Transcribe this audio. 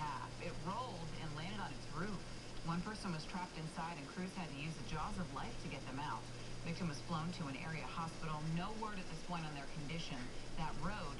half. It rolled and landed on its roof. One person was trapped inside and crews had to use the jaws of life to get them out. Victim was flown to an area hospital. No word at this point on their condition. That road